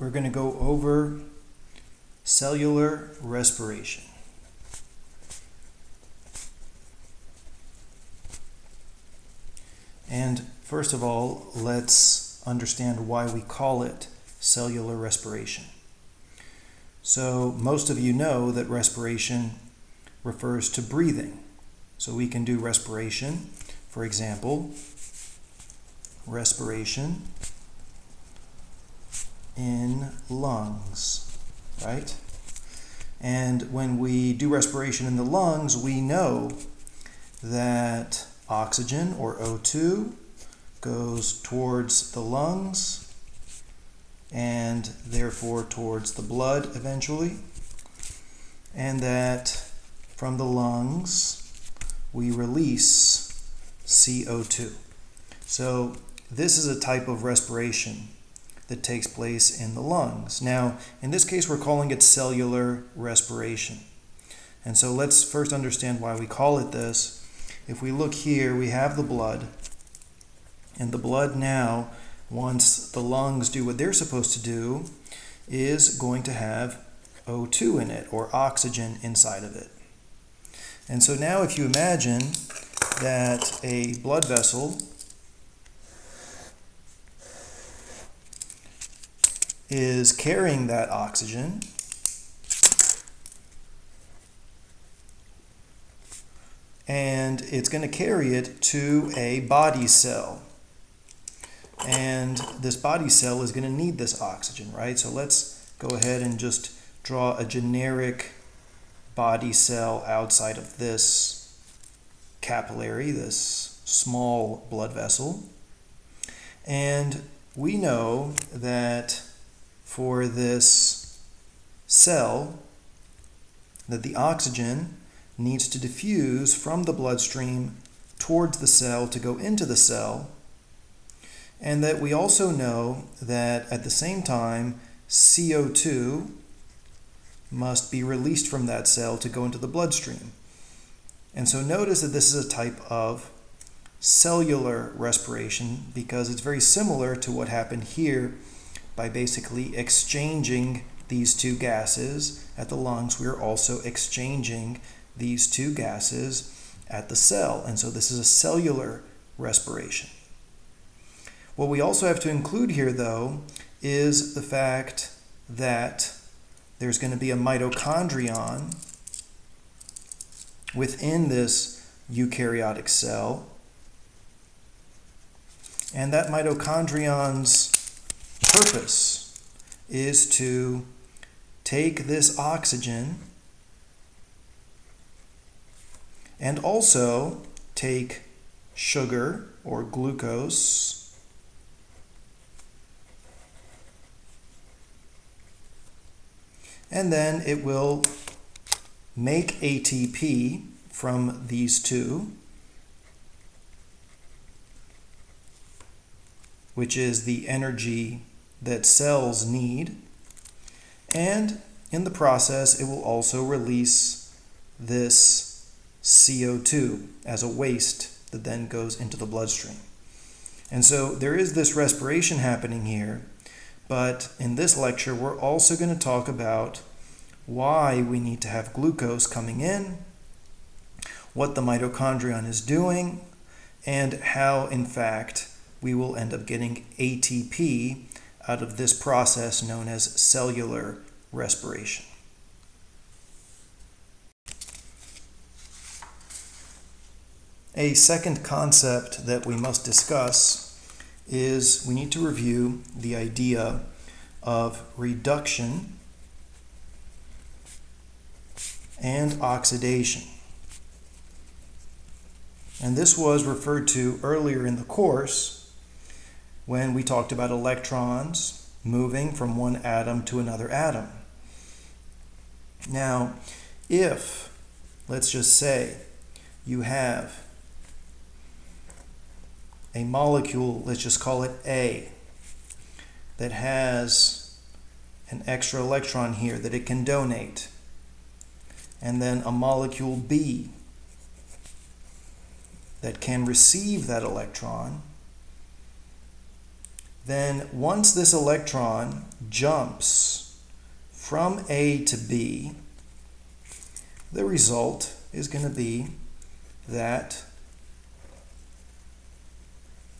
we're going to go over cellular respiration. And first of all, let's understand why we call it cellular respiration. So most of you know that respiration refers to breathing. So we can do respiration, for example, respiration in lungs, right? And when we do respiration in the lungs, we know that oxygen, or O2, goes towards the lungs and therefore towards the blood eventually. And that from the lungs we release CO2. So this is a type of respiration that takes place in the lungs. Now, in this case, we're calling it cellular respiration. And so let's first understand why we call it this. If we look here, we have the blood. And the blood now, once the lungs do what they're supposed to do, is going to have O2 in it, or oxygen inside of it. And so now if you imagine that a blood vessel is carrying that oxygen. And it's going to carry it to a body cell. And this body cell is going to need this oxygen, right? So let's go ahead and just draw a generic body cell outside of this capillary, this small blood vessel. And we know that for this cell that the oxygen needs to diffuse from the bloodstream towards the cell to go into the cell. And that we also know that at the same time, CO2 must be released from that cell to go into the bloodstream. And so notice that this is a type of cellular respiration because it's very similar to what happened here by basically exchanging these two gases at the lungs, we are also exchanging these two gases at the cell. And so this is a cellular respiration. What we also have to include here, though, is the fact that there's going to be a mitochondrion within this eukaryotic cell. And that mitochondrion's purpose is to take this oxygen and also take sugar or glucose and then it will make ATP from these two which is the energy that cells need. And in the process, it will also release this CO2 as a waste that then goes into the bloodstream. And so there is this respiration happening here, but in this lecture, we're also going to talk about why we need to have glucose coming in, what the mitochondrion is doing, and how, in fact, we will end up getting ATP out of this process known as cellular respiration. A second concept that we must discuss is we need to review the idea of reduction and oxidation. And this was referred to earlier in the course when we talked about electrons moving from one atom to another atom. Now, if, let's just say, you have a molecule, let's just call it A, that has an extra electron here that it can donate, and then a molecule B that can receive that electron, then once this electron, jumps from A to B, the result is going to be that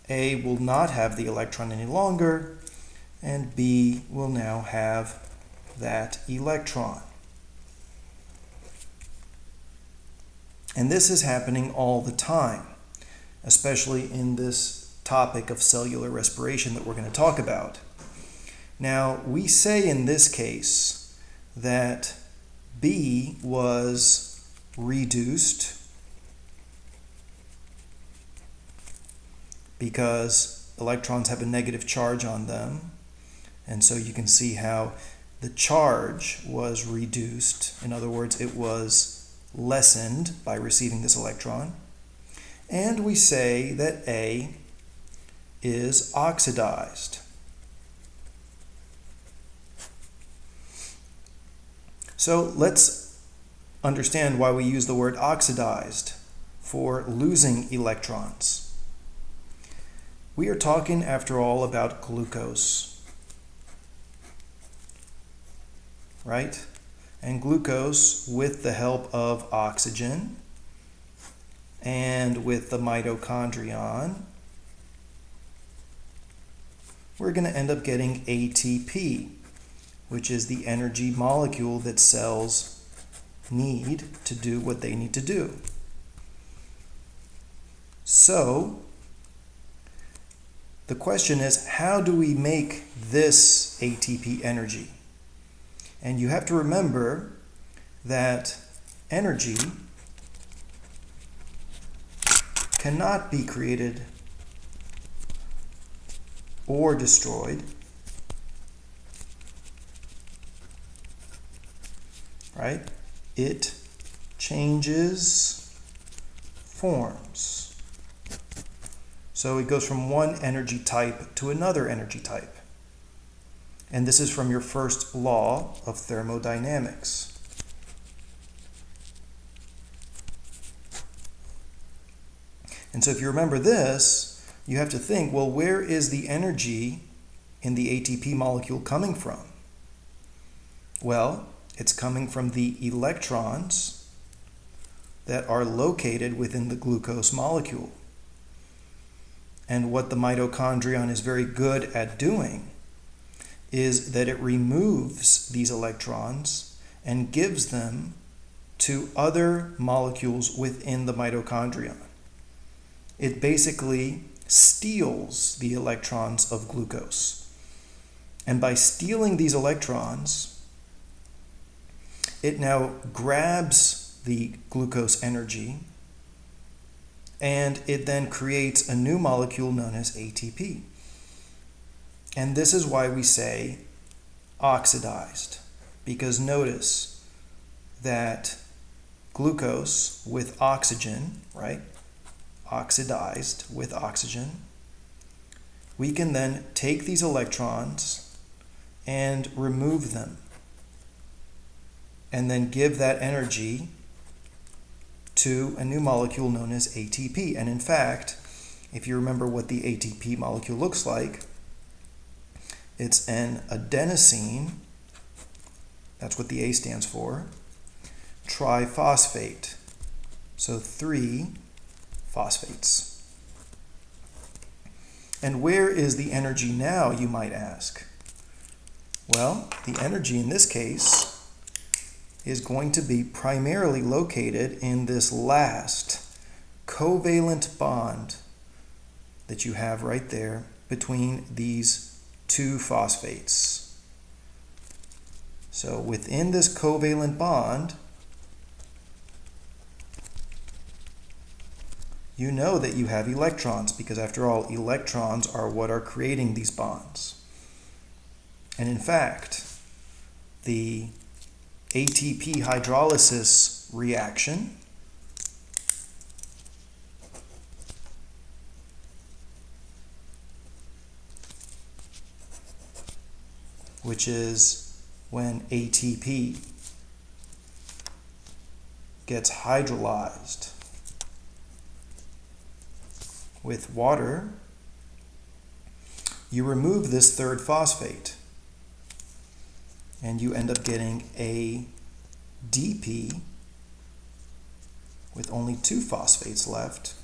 A will not have the electron any longer, and B will now have that electron. And this is happening all the time, especially in this topic of cellular respiration that we're going to talk about. Now, we say in this case that B was reduced because electrons have a negative charge on them. And so you can see how the charge was reduced. In other words, it was lessened by receiving this electron. And we say that A is oxidized. So let's understand why we use the word oxidized for losing electrons. We are talking, after all, about glucose, right? and glucose with the help of oxygen and with the mitochondrion, we're going to end up getting ATP, which is the energy molecule that cells need to do what they need to do. So, the question is, how do we make this ATP energy? And you have to remember that energy cannot be created or destroyed. Right? It changes forms. So it goes from one energy type to another energy type. And this is from your first law of thermodynamics. And so if you remember this, you have to think, well, where is the energy in the ATP molecule coming from? Well, it's coming from the electrons that are located within the glucose molecule. And what the mitochondrion is very good at doing is that it removes these electrons and gives them to other molecules within the mitochondrion. It basically steals the electrons of glucose. And by stealing these electrons, it now grabs the glucose energy and it then creates a new molecule known as ATP. And this is why we say oxidized, because notice that glucose with oxygen, right? Oxidized with oxygen. We can then take these electrons and remove them and then give that energy to a new molecule known as ATP. And in fact, if you remember what the ATP molecule looks like, it's an adenosine, that's what the A stands for, triphosphate. So three phosphates. And where is the energy now, you might ask? Well, the energy in this case is going to be primarily located in this last covalent bond that you have right there between these two phosphates. So within this covalent bond, you know that you have electrons because after all, electrons are what are creating these bonds. And in fact, the ATP hydrolysis reaction which is when ATP gets hydrolyzed with water, you remove this third phosphate. and you end up getting a DP with only two phosphates left.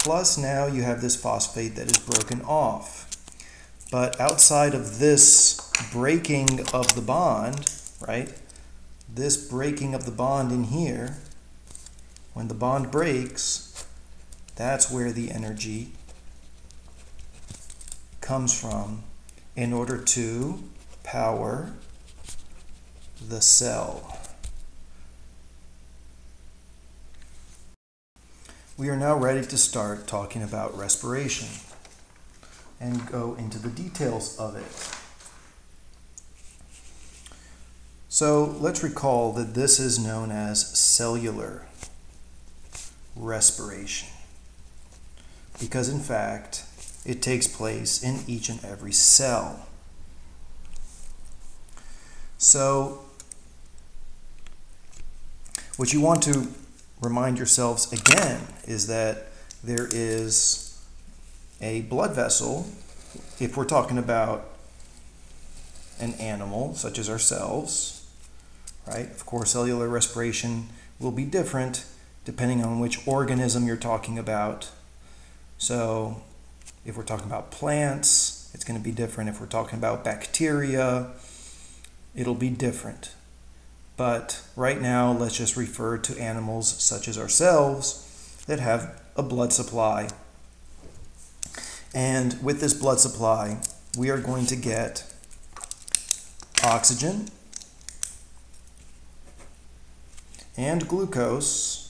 Plus now you have this phosphate that is broken off. But outside of this breaking of the bond, right, this breaking of the bond in here, when the bond breaks, that's where the energy comes from in order to power the cell. We are now ready to start talking about respiration and go into the details of it. So let's recall that this is known as cellular respiration because in fact it takes place in each and every cell. So what you want to remind yourselves again is that there is a blood vessel if we're talking about an animal such as ourselves, right? Of course, cellular respiration will be different depending on which organism you're talking about. So if we're talking about plants, it's going to be different. If we're talking about bacteria, it'll be different. But right now, let's just refer to animals such as ourselves that have a blood supply. And with this blood supply, we are going to get oxygen and glucose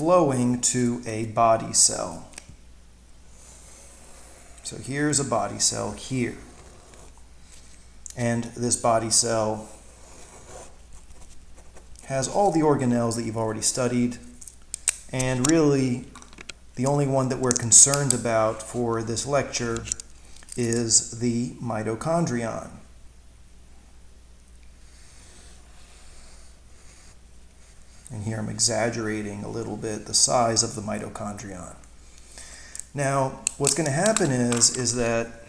flowing to a body cell. So here's a body cell here. And this body cell has all the organelles that you've already studied. And really, the only one that we're concerned about for this lecture is the mitochondrion. And here I'm exaggerating a little bit the size of the mitochondrion. Now, what's going to happen is, is that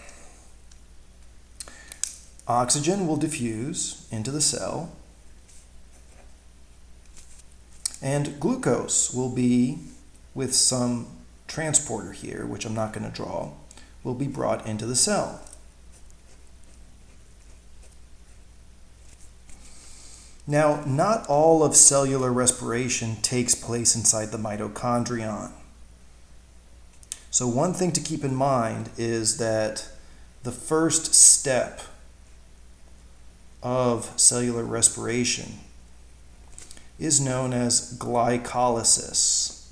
oxygen will diffuse into the cell, and glucose will be, with some transporter here, which I'm not going to draw, will be brought into the cell. Now, not all of cellular respiration takes place inside the mitochondrion. So one thing to keep in mind is that the first step of cellular respiration is known as glycolysis.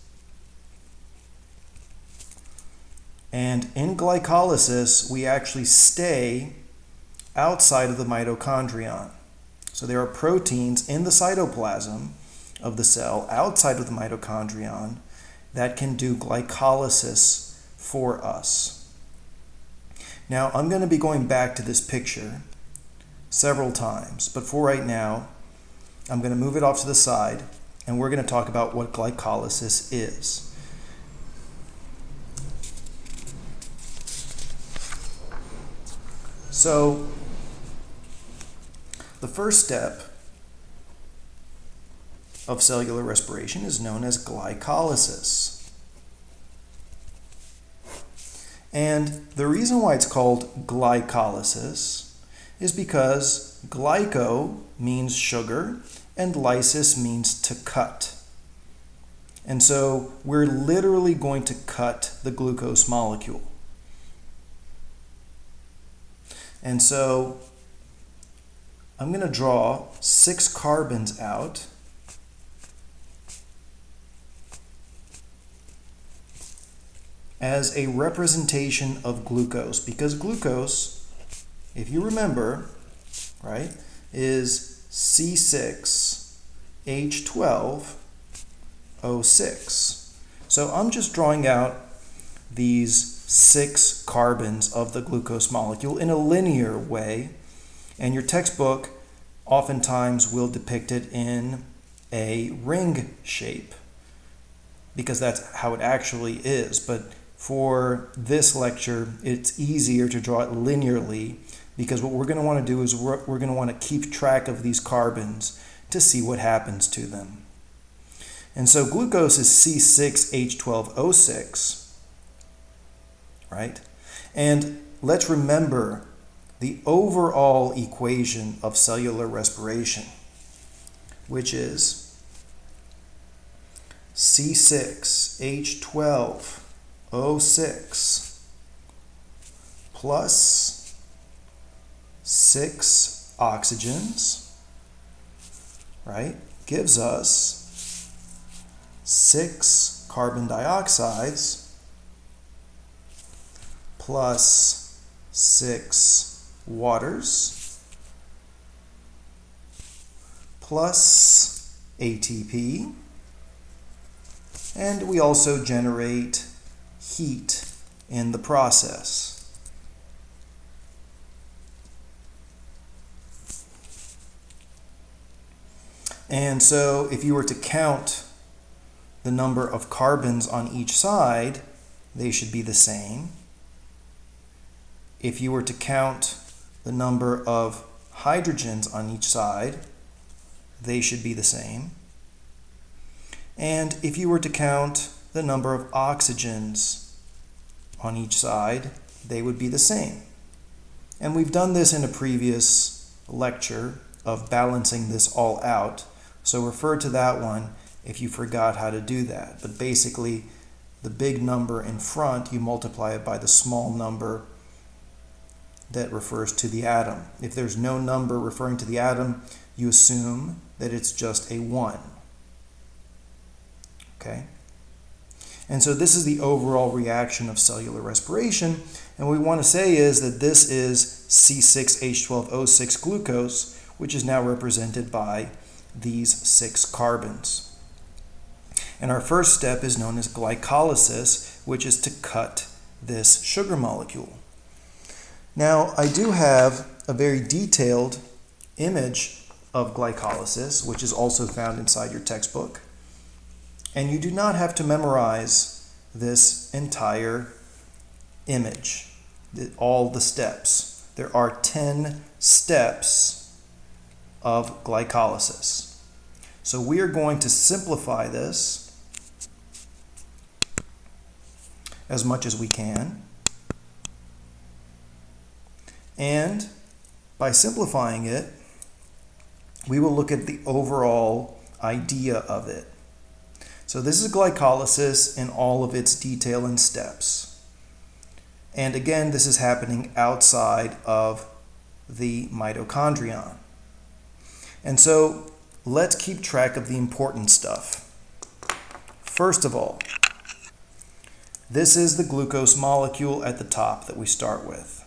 And in glycolysis, we actually stay outside of the mitochondrion. So there are proteins in the cytoplasm of the cell outside of the mitochondrion that can do glycolysis for us. Now, I'm going to be going back to this picture several times, but for right now, I'm going to move it off to the side and we're going to talk about what glycolysis is. So, the first step of cellular respiration is known as glycolysis. And the reason why it's called glycolysis is because glyco means sugar and lysis means to cut. And so we're literally going to cut the glucose molecule. And so I'm going to draw six carbons out as a representation of glucose because glucose, if you remember, right, is C6H12O6. So I'm just drawing out these six carbons of the glucose molecule in a linear way, and your textbook oftentimes will depict it in a ring shape because that's how it actually is. But for this lecture, it's easier to draw it linearly because what we're going to want to do is we're, we're going to want to keep track of these carbons to see what happens to them. And so glucose is C6H12O6, right? And let's remember the overall equation of cellular respiration, which is C6H12O6 plus 6 oxygens, right, gives us 6 carbon dioxides plus 6 waters plus ATP and we also generate heat in the process. And so if you were to count the number of carbons on each side, they should be the same. If you were to count the number of hydrogens on each side, they should be the same. And if you were to count the number of oxygens on each side, they would be the same. And we've done this in a previous lecture of balancing this all out. So refer to that one if you forgot how to do that. But basically, the big number in front, you multiply it by the small number that refers to the atom. If there's no number referring to the atom, you assume that it's just a 1. Okay? And so this is the overall reaction of cellular respiration. And what we want to say is that this is C6H12O6 glucose, which is now represented by these six carbons. And our first step is known as glycolysis, which is to cut this sugar molecule. Now, I do have a very detailed image of glycolysis, which is also found inside your textbook. And you do not have to memorize this entire image, all the steps. There are 10 steps of glycolysis. So we are going to simplify this as much as we can. And by simplifying it, we will look at the overall idea of it. So this is glycolysis in all of its detail and steps. And again, this is happening outside of the mitochondrion. And so let's keep track of the important stuff. First of all, this is the glucose molecule at the top that we start with.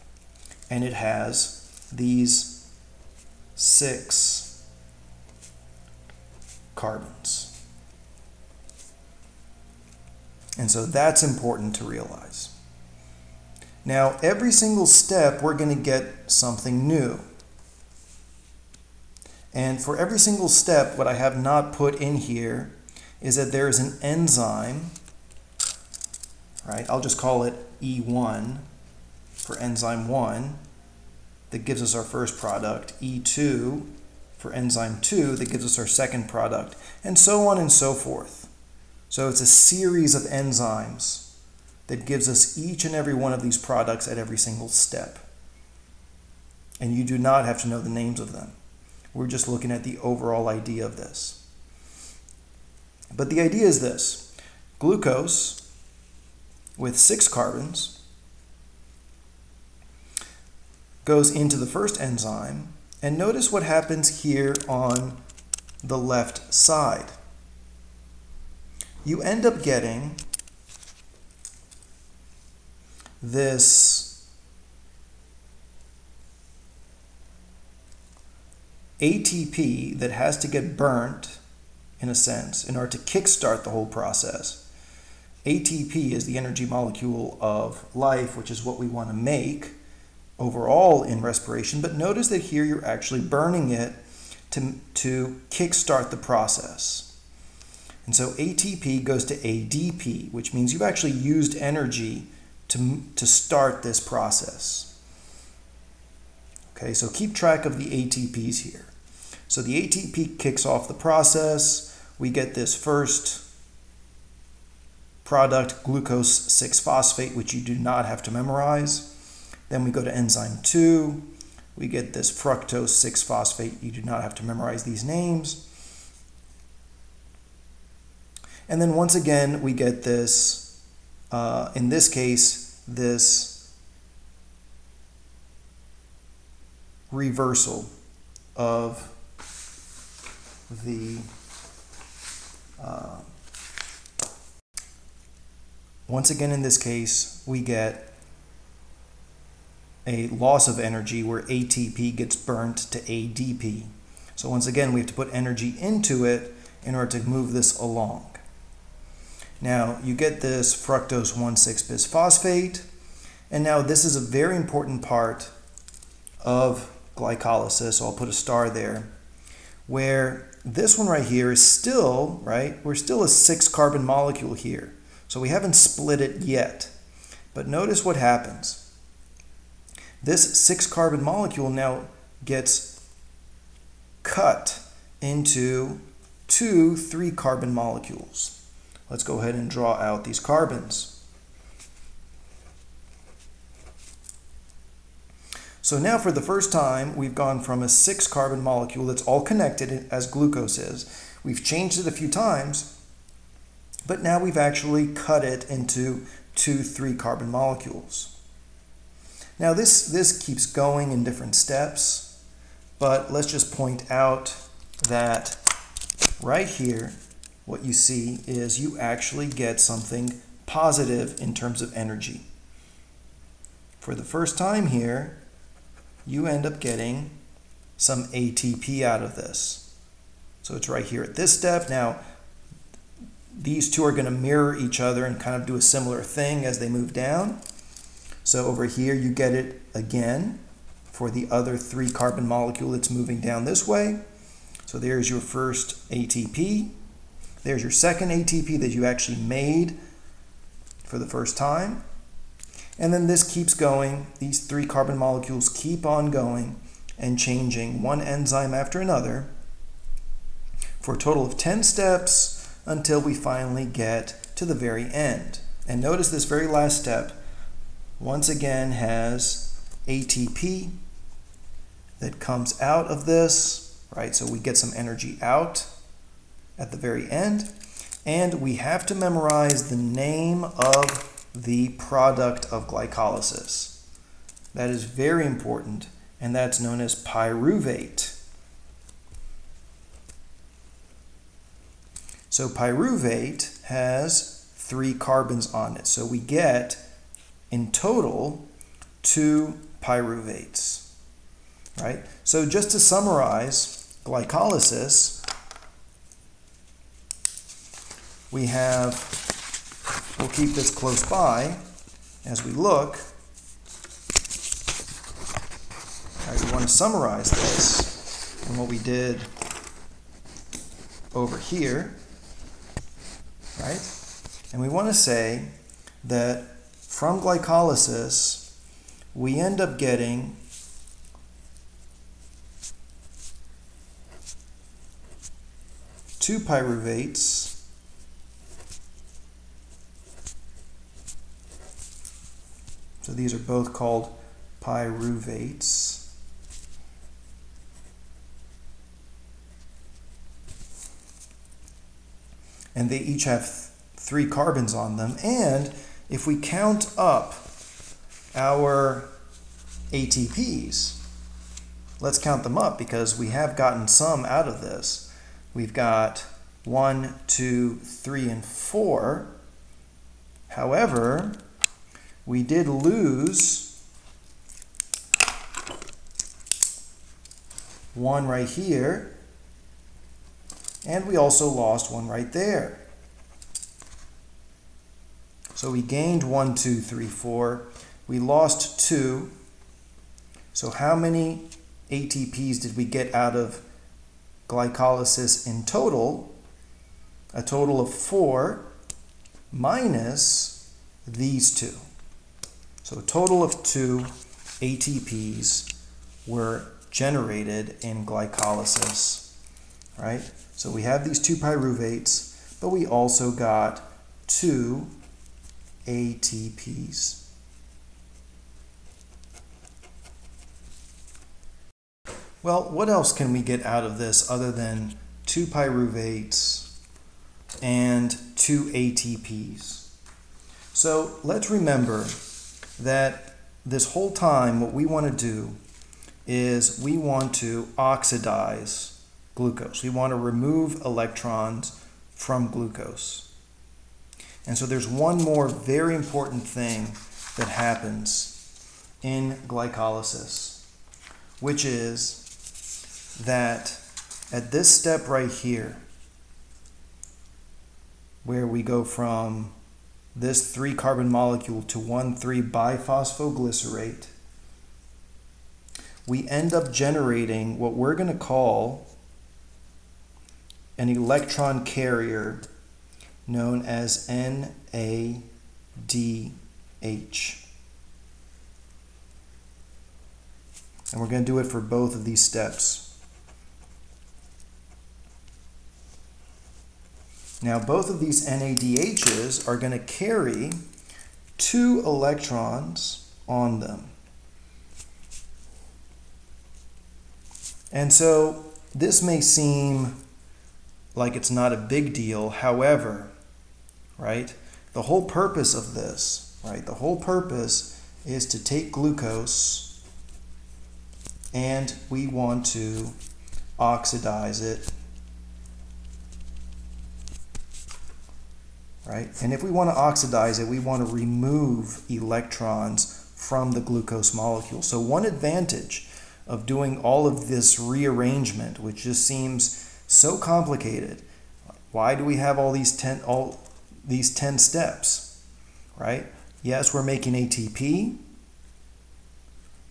And it has these six carbons. And so that's important to realize. Now, every single step, we're going to get something new. And for every single step, what I have not put in here is that there is an enzyme right? I'll just call it E1 for enzyme 1 that gives us our first product, E2 for enzyme 2 that gives us our second product, and so on and so forth. So it's a series of enzymes that gives us each and every one of these products at every single step. And you do not have to know the names of them. We're just looking at the overall idea of this. But the idea is this glucose with six carbons goes into the first enzyme. And notice what happens here on the left side. You end up getting this ATP that has to get burnt, in a sense, in order to kickstart the whole process. ATP is the energy molecule of life, which is what we want to make overall in respiration. But notice that here you're actually burning it to, to kickstart the process. And so ATP goes to ADP, which means you've actually used energy to, to start this process. Okay, so keep track of the ATPs here. So the ATP kicks off the process. We get this first product, glucose 6-phosphate, which you do not have to memorize. Then we go to enzyme 2. We get this fructose 6-phosphate. You do not have to memorize these names. And then once again, we get this, uh, in this case, this reversal of the uh, once again in this case we get a loss of energy where ATP gets burnt to ADP. So once again we have to put energy into it in order to move this along. Now you get this fructose 1,6-bisphosphate and now this is a very important part of glycolysis, so I'll put a star there, where this one right here is still, right, we're still a six carbon molecule here. So we haven't split it yet. But notice what happens. This six carbon molecule now gets cut into two three carbon molecules. Let's go ahead and draw out these carbons. So now for the first time, we've gone from a six carbon molecule that's all connected as glucose is. We've changed it a few times, but now we've actually cut it into two three carbon molecules. Now this, this keeps going in different steps, but let's just point out that right here, what you see is you actually get something positive in terms of energy. For the first time here, you end up getting some ATP out of this. So it's right here at this step. Now, these two are going to mirror each other and kind of do a similar thing as they move down. So over here, you get it again for the other three carbon molecule that's moving down this way. So there's your first ATP. There's your second ATP that you actually made for the first time. And then this keeps going. These three carbon molecules keep on going and changing one enzyme after another for a total of 10 steps until we finally get to the very end. And notice this very last step once again has ATP that comes out of this, right? So we get some energy out at the very end. And we have to memorize the name of the product of glycolysis. That is very important, and that's known as pyruvate. So pyruvate has three carbons on it. So we get, in total, two pyruvates, right? So just to summarize glycolysis, we have We'll keep this close by as we look. Right, we want to summarize this and what we did over here, right? And we want to say that from glycolysis, we end up getting two pyruvates So these are both called pyruvates. And they each have th three carbons on them. And if we count up our ATPs, let's count them up because we have gotten some out of this. We've got one, two, three, and four. However, we did lose one right here, and we also lost one right there. So we gained one, two, three, four. We lost two. So how many ATPs did we get out of glycolysis in total? A total of four minus these two. So a total of two ATPs were generated in glycolysis, right? So we have these two pyruvates, but we also got two ATPs. Well, what else can we get out of this other than two pyruvates and two ATPs? So let's remember that this whole time what we want to do is we want to oxidize glucose. We want to remove electrons from glucose. And so there's one more very important thing that happens in glycolysis, which is that at this step right here, where we go from this three carbon molecule to one three biphosphoglycerate, we end up generating what we're going to call an electron carrier known as NADH. And we're going to do it for both of these steps. Now both of these NADHs are going to carry two electrons on them. And so this may seem like it's not a big deal. However, right, the whole purpose of this, right, the whole purpose is to take glucose and we want to oxidize it right? And if we want to oxidize it, we want to remove electrons from the glucose molecule. So one advantage of doing all of this rearrangement, which just seems so complicated, why do we have all these 10, all these 10 steps, right? Yes, we're making ATP.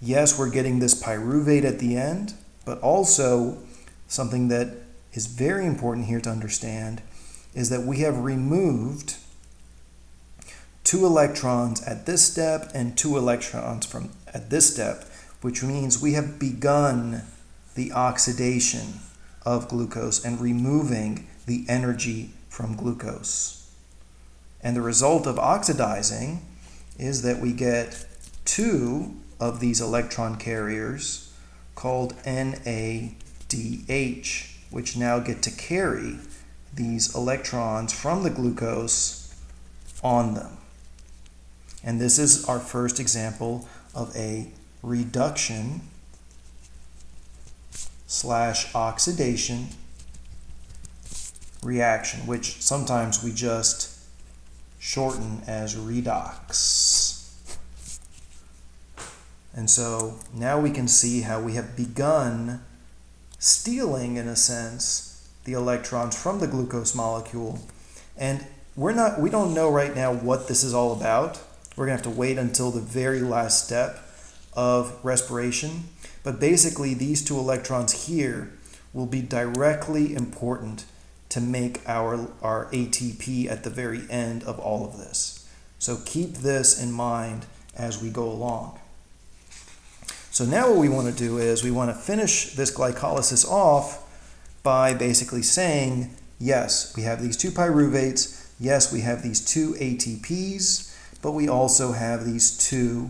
Yes, we're getting this pyruvate at the end, but also something that is very important here to understand is that we have removed two electrons at this step and two electrons from at this step, which means we have begun the oxidation of glucose and removing the energy from glucose. And the result of oxidizing is that we get two of these electron carriers called NADH, which now get to carry these electrons from the glucose on them. And this is our first example of a reduction slash oxidation reaction, which sometimes we just shorten as redox. And so now we can see how we have begun stealing, in a sense, the electrons from the glucose molecule. And we're not, we don't know right now what this is all about. We're going to have to wait until the very last step of respiration. But basically, these two electrons here will be directly important to make our, our ATP at the very end of all of this. So keep this in mind as we go along. So now what we want to do is we want to finish this glycolysis off by basically saying, yes, we have these two pyruvates, yes, we have these two ATPs, but we also have these two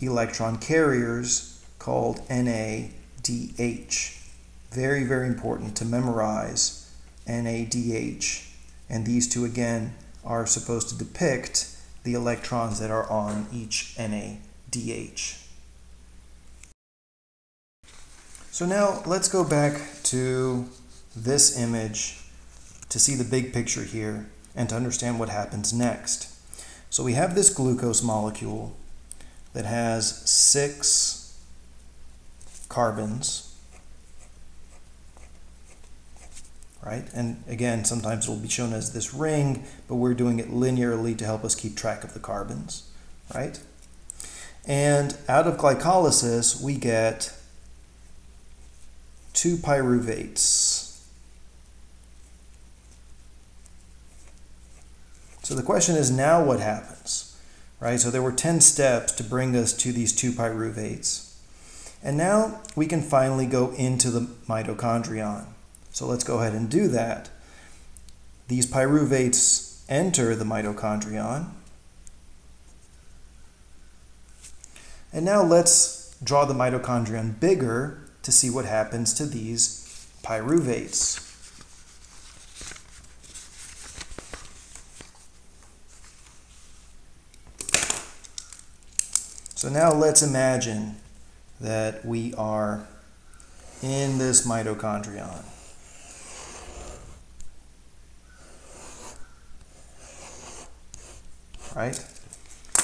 electron carriers called NADH. Very, very important to memorize NADH. And these two, again, are supposed to depict the electrons that are on each NADH. So now let's go back to this image to see the big picture here and to understand what happens next. So we have this glucose molecule that has six carbons, right? And again, sometimes it will be shown as this ring, but we're doing it linearly to help us keep track of the carbons, right? And out of glycolysis, we get two pyruvates. So the question is now what happens, right? So there were 10 steps to bring us to these two pyruvates. And now we can finally go into the mitochondrion. So let's go ahead and do that. These pyruvates enter the mitochondrion. And now let's draw the mitochondrion bigger to see what happens to these pyruvates. So now let's imagine that we are in this mitochondrion. Right?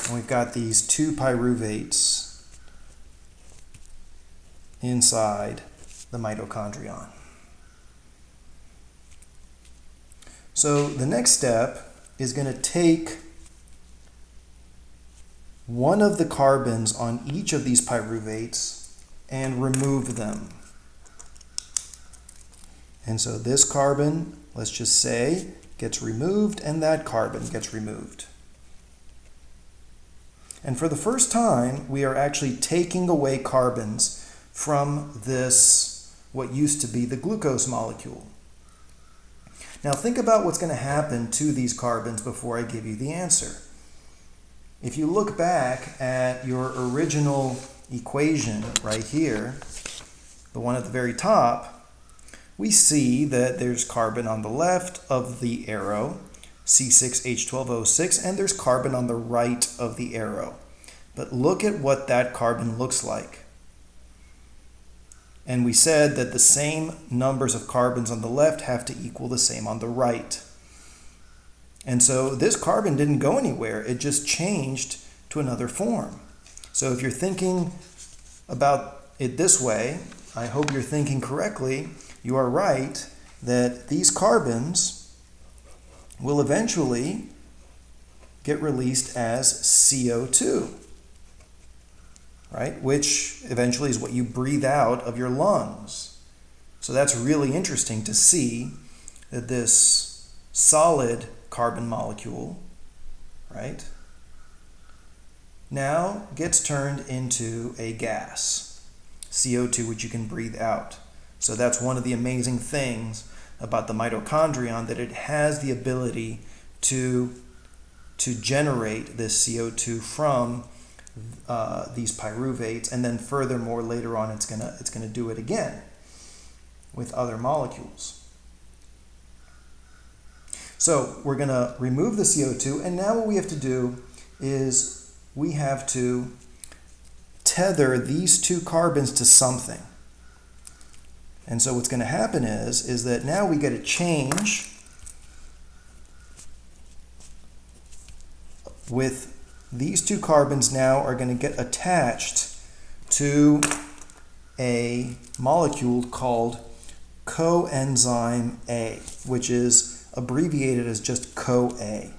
And we've got these two pyruvates inside the mitochondrion. So the next step is going to take one of the carbons on each of these pyruvates and remove them. And so this carbon, let's just say, gets removed and that carbon gets removed. And for the first time, we are actually taking away carbons from this, what used to be the glucose molecule. Now think about what's going to happen to these carbons before I give you the answer. If you look back at your original equation right here, the one at the very top, we see that there's carbon on the left of the arrow, C6H12O6, and there's carbon on the right of the arrow. But look at what that carbon looks like. And we said that the same numbers of carbons on the left have to equal the same on the right. And so this carbon didn't go anywhere, it just changed to another form. So if you're thinking about it this way, I hope you're thinking correctly. You are right that these carbons will eventually get released as CO2, right? Which eventually is what you breathe out of your lungs. So that's really interesting to see that this solid carbon molecule, right, now gets turned into a gas, CO2, which you can breathe out. So that's one of the amazing things about the mitochondrion that it has the ability to, to generate this CO2 from uh, these pyruvates, and then furthermore, later on, it's gonna it's gonna do it again with other molecules. So we're going to remove the CO2, and now what we have to do is we have to tether these two carbons to something. And so what's going to happen is, is that now we get a change with these two carbons now are going to get attached to a molecule called coenzyme A, which is abbreviated as just CoA.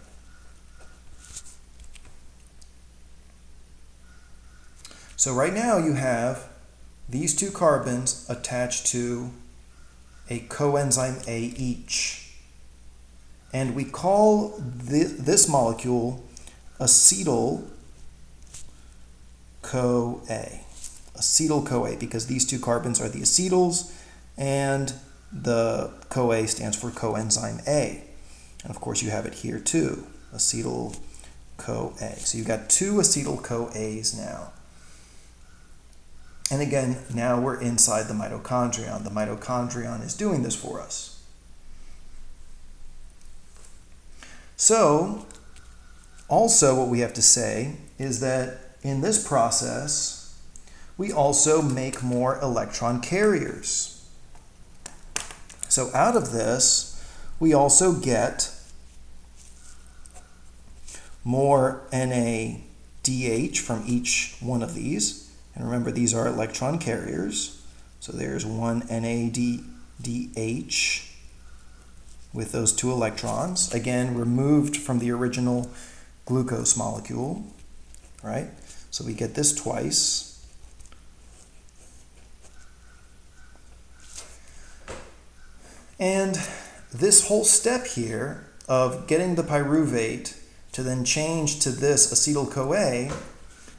So right now you have these two carbons attach to a coenzyme A each. And we call th this molecule acetyl CoA. Acetyl CoA because these two carbons are the acetyls and the CoA stands for coenzyme A. And of course you have it here too, acetyl CoA. So you've got two acetyl CoAs now. And again, now we're inside the mitochondrion. The mitochondrion is doing this for us. So, also what we have to say is that in this process, we also make more electron carriers. So out of this, we also get more NADH from each one of these. And remember, these are electron carriers. So there's one NADH with those two electrons. Again, removed from the original glucose molecule, right? So we get this twice. And this whole step here of getting the pyruvate to then change to this acetyl-CoA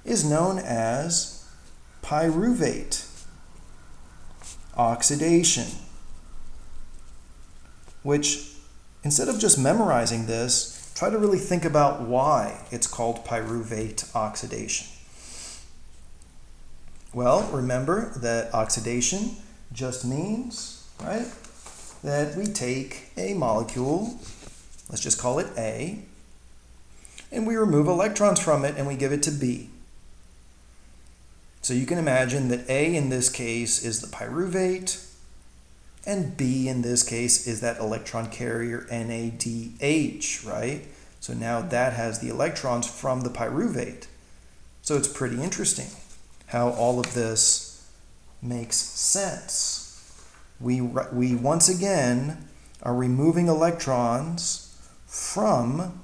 is known as pyruvate. oxidation, which instead of just memorizing this, try to really think about why it's called pyruvate oxidation. Well, remember that oxidation just means, right, that we take a molecule, let's just call it A, and we remove electrons from it and we give it to B. So you can imagine that A in this case is the pyruvate, and B in this case is that electron carrier NADH, right? So now hmm. that has the electrons from the pyruvate. So it's pretty interesting how all of this makes sense. We, we once again are removing electrons from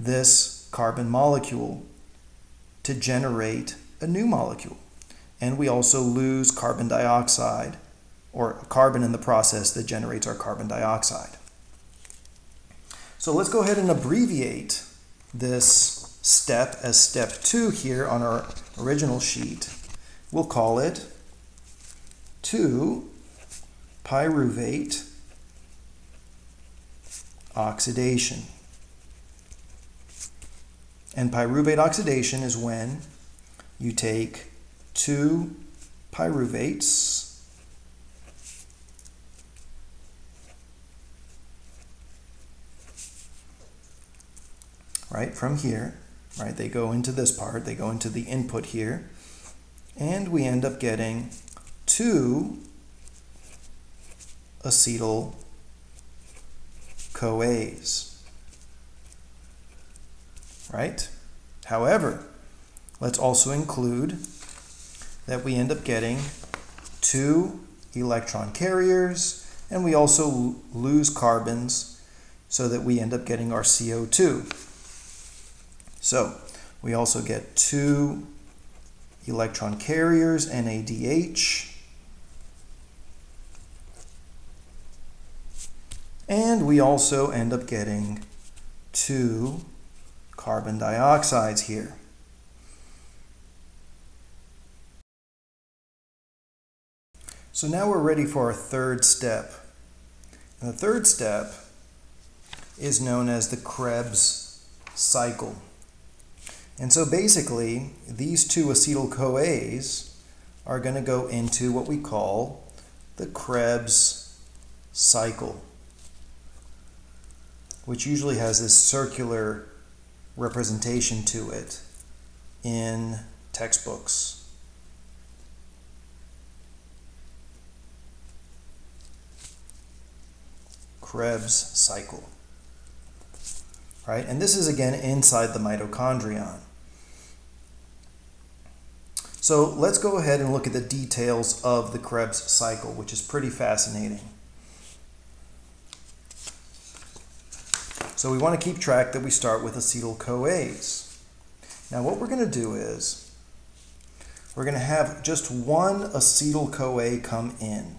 this carbon molecule to generate a new molecule. And we also lose carbon dioxide or carbon in the process that generates our carbon dioxide. So let's go ahead and abbreviate this step as step two here on our original sheet. We'll call it 2 pyruvate oxidation. And pyruvate oxidation is when you take two pyruvates. Right from here right they go into this part they go into the input here and we end up getting two acetyl CoAs. Right? However Let's also include that we end up getting two electron carriers and we also lose carbons so that we end up getting our CO2. So we also get two electron carriers, NADH, and we also end up getting two carbon dioxides here. So now we're ready for our third step. And the third step is known as the Krebs cycle. And so basically, these two acetyl-CoAs are going to go into what we call the Krebs cycle, which usually has this circular representation to it in textbooks. Krebs cycle. Right? And this is again inside the mitochondrion. So let's go ahead and look at the details of the Krebs cycle, which is pretty fascinating. So we want to keep track that we start with acetyl-CoAs. Now what we're going to do is we're going to have just one acetyl-CoA come in.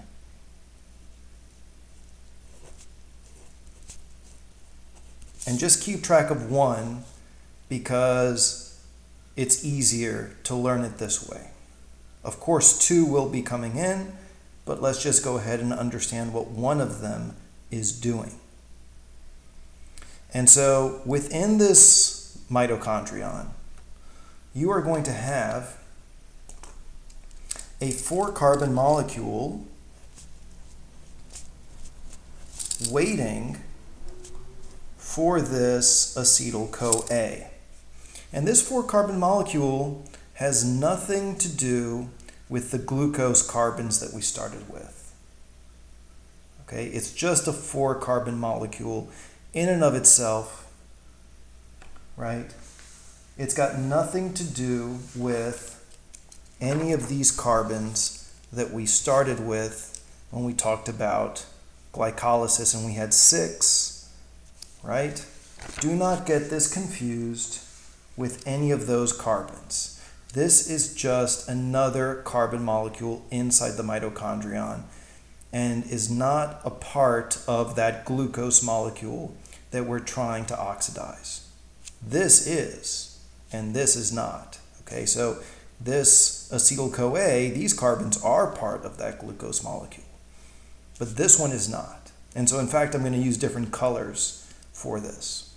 And just keep track of one because it's easier to learn it this way. Of course, two will be coming in, but let's just go ahead and understand what one of them is doing. And so within this mitochondrion, you are going to have a four carbon molecule waiting for this acetyl-CoA. And this four-carbon molecule has nothing to do with the glucose carbons that we started with. Okay, it's just a four-carbon molecule in and of itself, right? It's got nothing to do with any of these carbons that we started with when we talked about glycolysis and we had six right? Do not get this confused with any of those carbons. This is just another carbon molecule inside the mitochondrion and is not a part of that glucose molecule that we're trying to oxidize. This is, and this is not. Okay, so this acetyl-CoA, these carbons are part of that glucose molecule. But this one is not. And so in fact, I'm going to use different colors for this.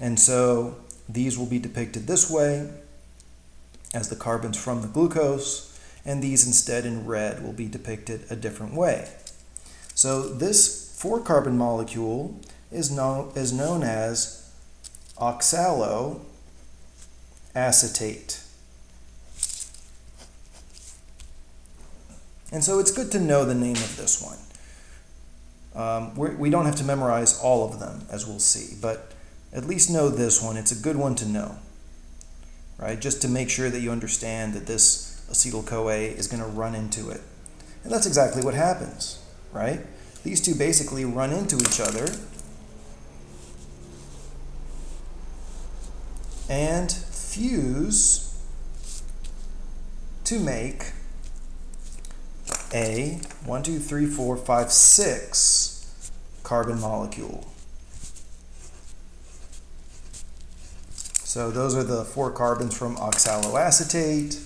And so these will be depicted this way as the carbons from the glucose, and these instead in red will be depicted a different way. So this four carbon molecule is known, is known as oxaloacetate. And so it's good to know the name of this one. Um, we do not have to memorize all of them, as we'll see, but at least know this one. It's a good one to know, right? Just to make sure that you understand that this acetyl-CoA is going to run into it. And that's exactly what happens, right? These two basically run into each other and fuse to make a 1, 2, 3, 4, 5, 6 carbon molecule. So those are the four carbons from oxaloacetate,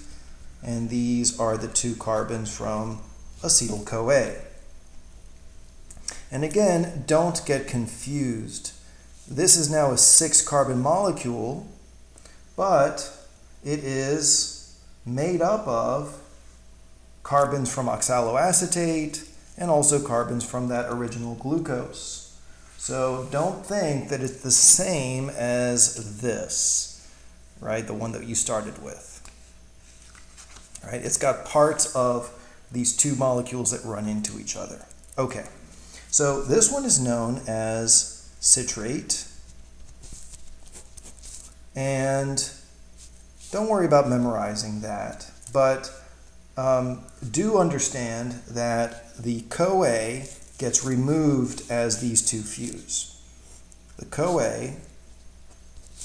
and these are the two carbons from acetyl-CoA. And again, don't get confused. This is now a six carbon molecule, but it is made up of carbons from oxaloacetate and also carbons from that original glucose. So don't think that it's the same as this, right? The one that you started with. Right? It's got parts of these two molecules that run into each other. Okay, so this one is known as citrate. And don't worry about memorizing that, but um, do understand that the CoA gets removed as these two fuse. The CoA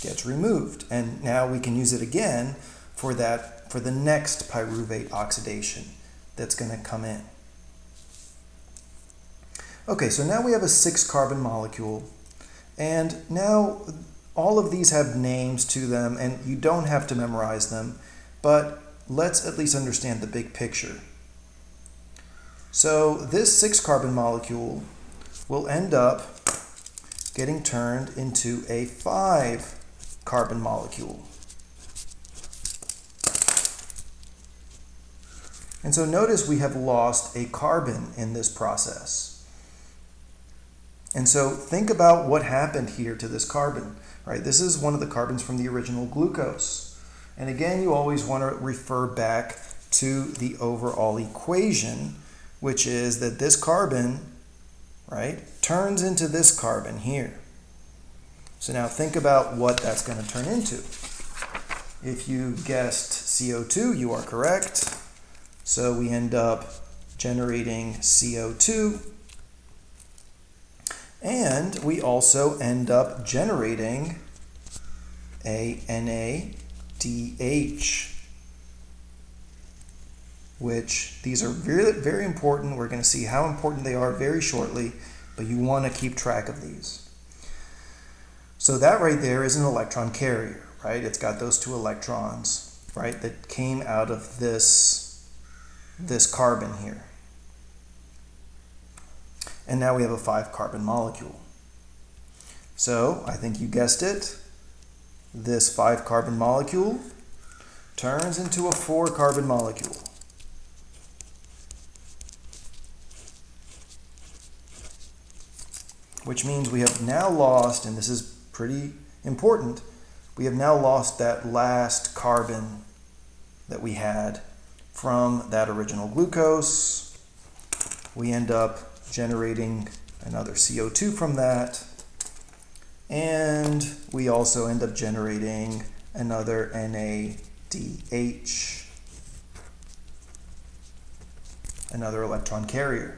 gets removed, and now we can use it again for that for the next pyruvate oxidation that's going to come in. Okay, so now we have a six carbon molecule, and now all of these have names to them, and you don't have to memorize them, but let's at least understand the big picture. So this six carbon molecule will end up getting turned into a five carbon molecule. And so notice we have lost a carbon in this process. And so think about what happened here to this carbon, right? This is one of the carbons from the original glucose. And again, you always want to refer back to the overall equation, which is that this carbon, right, turns into this carbon here. So now think about what that's going to turn into. If you guessed CO2, you are correct. So we end up generating CO2. And we also end up generating a Na DH, which these are very, very important. We're going to see how important they are very shortly, but you want to keep track of these. So that right there is an electron carrier, right? It's got those two electrons, right, that came out of this, this carbon here. And now we have a five carbon molecule. So I think you guessed it, this five carbon molecule turns into a four carbon molecule. Which means we have now lost, and this is pretty important, we have now lost that last carbon that we had from that original glucose. We end up generating another CO2 from that. And we also end up generating another NADH, another electron carrier.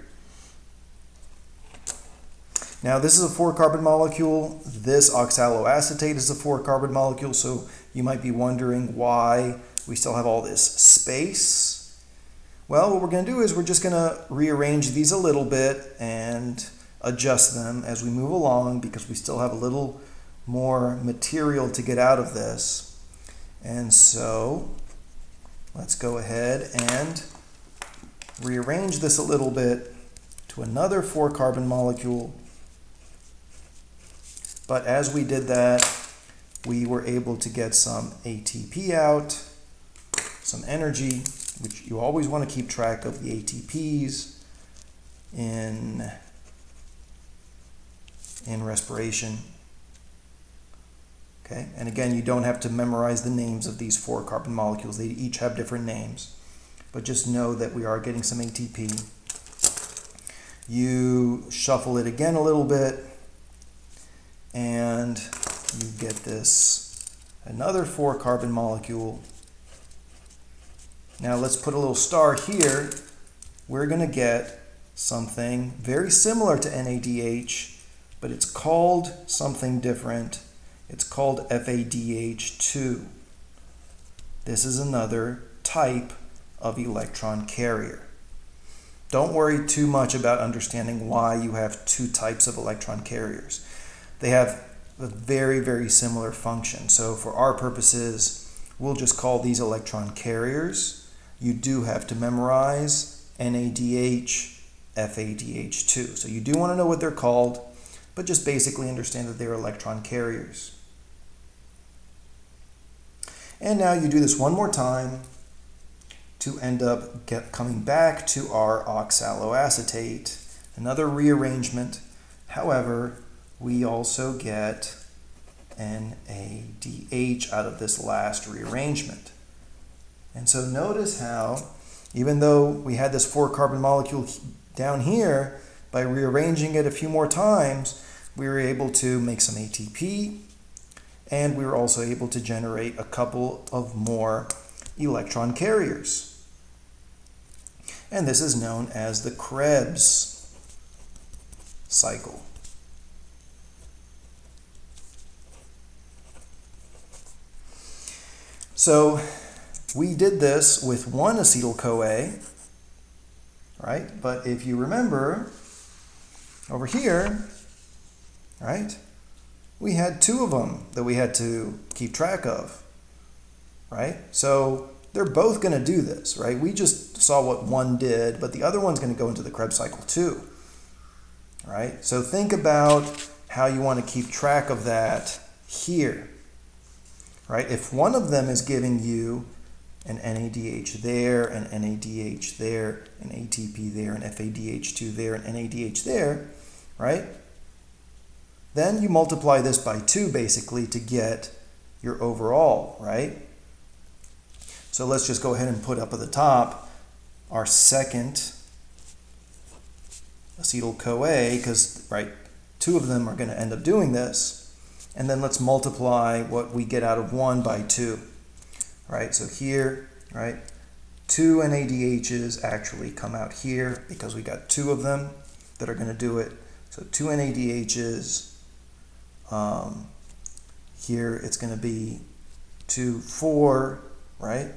Now this is a four carbon molecule. This oxaloacetate is a four carbon molecule. So you might be wondering why we still have all this space. Well, what we're going to do is we're just going to rearrange these a little bit and adjust them as we move along because we still have a little more material to get out of this. And so let's go ahead and rearrange this a little bit to another four carbon molecule. But as we did that, we were able to get some ATP out, some energy, which you always want to keep track of the ATPs in, in respiration. Okay, and again, you don't have to memorize the names of these four carbon molecules. They each have different names. But just know that we are getting some ATP. You shuffle it again a little bit, and you get this another four carbon molecule. Now let's put a little star here. We're going to get something very similar to NADH, but it's called something different. It's called FADH2. This is another type of electron carrier. Don't worry too much about understanding why you have two types of electron carriers. They have a very, very similar function. So for our purposes, we'll just call these electron carriers. You do have to memorize NADH, FADH2. So you do want to know what they're called, but just basically understand that they're electron carriers. And now you do this one more time to end up coming back to our oxaloacetate. Another rearrangement. However, we also get NADH out of this last rearrangement. And so notice how, even though we had this four carbon molecule down here, by rearranging it a few more times, we were able to make some ATP, and we were also able to generate a couple of more electron carriers. And this is known as the Krebs cycle. So we did this with one acetyl-CoA, right? But if you remember, over here, right, we had two of them that we had to keep track of, right? So they're both going to do this, right? We just saw what one did, but the other one's going to go into the Krebs cycle too, right? So think about how you want to keep track of that here, right? If one of them is giving you an NADH there, an NADH there, an ATP there, an FADH2 there, an NADH there, right? Then you multiply this by 2 basically to get your overall, right? So let's just go ahead and put up at the top our second acetyl-CoA because, right, two of them are going to end up doing this. And then let's multiply what we get out of 1 by 2. Right, so here, right, two NADHs actually come out here because we got two of them that are going to do it. So two NADHs, um, here it's going to be 2, 4, right?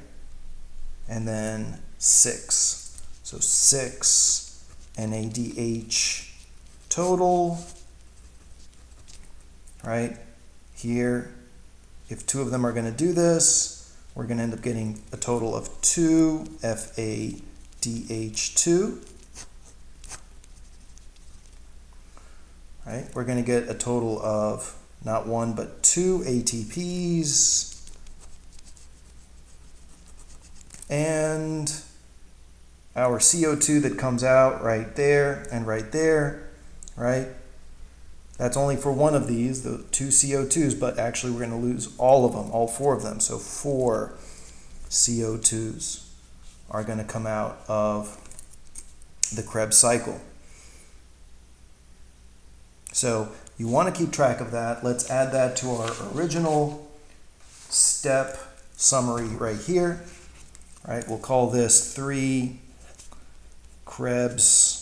and then 6. So 6 NADH total, right? Here, if two of them are going to do this, we're going to end up getting a total of 2 FADH2. Right? We're going to get a total of not one but two ATPs and our CO2 that comes out right there and right there, right? That's only for one of these, the two CO2s, but actually we're going to lose all of them, all four of them. So four CO2s are going to come out of the Krebs cycle. So you want to keep track of that. Let's add that to our original step summary right here right? We'll call this 3 Krebs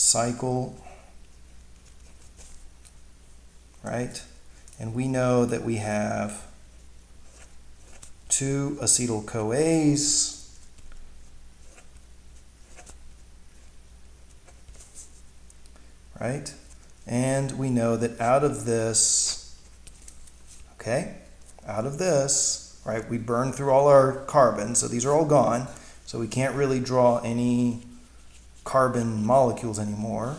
cycle, right? And we know that we have two acetyl-CoAs, right? And we know that out of this, okay, out of this, right, we burn through all our carbon, so these are all gone. So we can't really draw any carbon molecules anymore.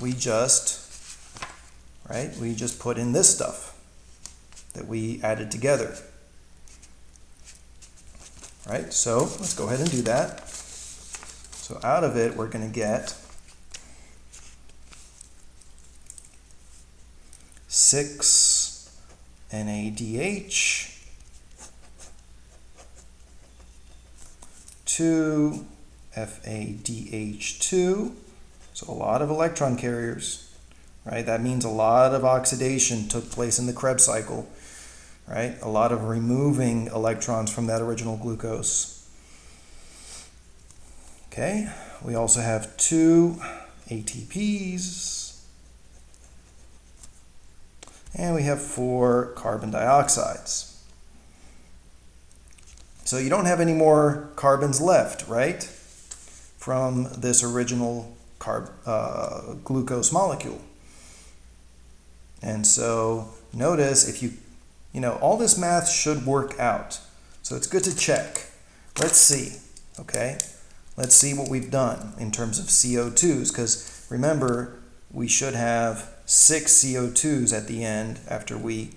We just, right, we just put in this stuff that we added together. Right, so let's go ahead and do that. So out of it, we're going to get 6 NADH, 2 FADH2. So a lot of electron carriers, right? That means a lot of oxidation took place in the Krebs cycle, right? A lot of removing electrons from that original glucose. Okay, we also have two ATPs. And we have four carbon dioxides. So you don't have any more carbons left, right? From this original carb, uh, glucose molecule. And so notice if you, you know, all this math should work out. So it's good to check. Let's see, okay? Let's see what we've done in terms of CO2s, because remember, we should have six CO2s at the end after we,